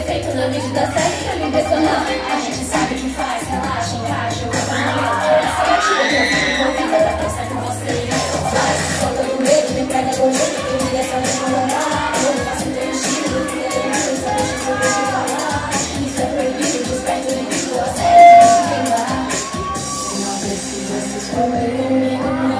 efeito na medida certa pra me impressionar. A gente sabe o que faz, relaxa, encaixa, o vou fazer meu. Essa batida que eu fico envolvida dá tão certo você e eu. Faz, solta medo, me prega com jeito, Queria liga só andar. Eu não faço teu estilo, se é delírio, só deixa eu falar. Isso é proibido, desperto o limite, eu aceito, deixa queimar. Não precisa se esconder comigo, não.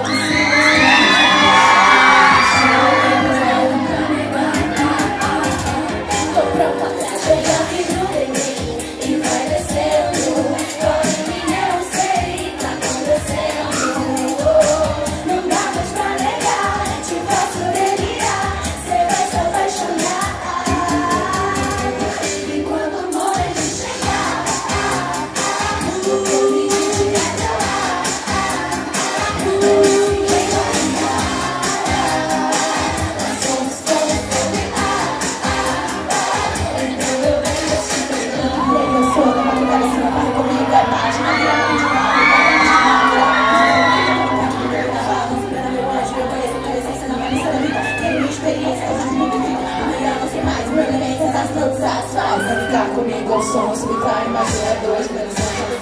Ficar comigo ao som, subtrai, imagina dois, menos um.